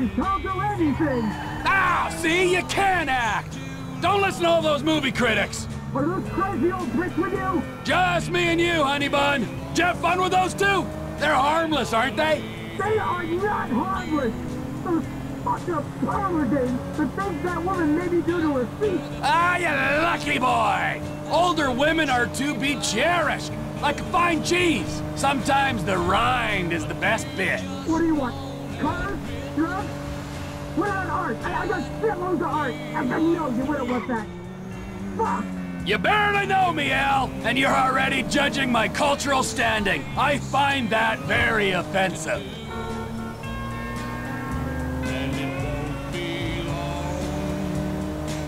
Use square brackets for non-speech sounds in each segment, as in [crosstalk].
movies. I'll do anything. Ah, see, you can act. Don't listen to all those movie critics. Are those crazy old pricks with you? Just me and you, honey bun. Did you have fun with those two? They're harmless, aren't they? They are not harmless. Those fucked up parlor the things that woman made me do to her feet. Ah, you lucky boy! Older women are to be cherished, like fine cheese. Sometimes the rind is the best bit. What do you want? Cars? Drugs? What about art? I, I got shitloads of art. I know you wouldn't want that. Fuck! You barely know me, Al, and you're already judging my cultural standing. I find that very offensive. And it won't be long,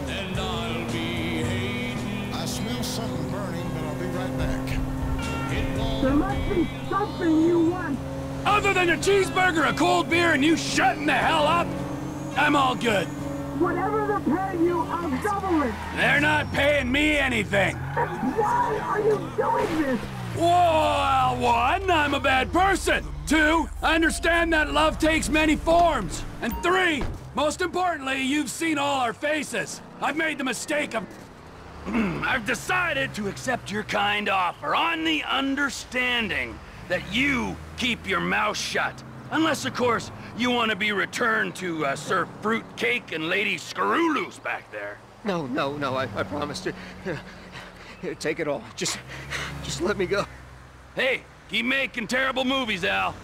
and I'll be hating. I smell something burning, but I'll be right back. There must be something you want. Other than a cheeseburger, a cold beer, and you shutting the hell up, I'm all good. Whatever they're paying you, I'll double it. They're not paying me anything. Why are you doing this? Well, one, I'm a bad person. Two, I understand that love takes many forms. And three, most importantly, you've seen all our faces. I've made the mistake of... [clears throat] I've decided to accept your kind offer on the understanding that you keep your mouth shut. Unless, of course, you want to be returned to uh, serve fruit cake and Lady Scarulus back there. No, no, no, I, I promised. Here, here, take it all. Just, just let me go. Hey, keep making terrible movies, Al.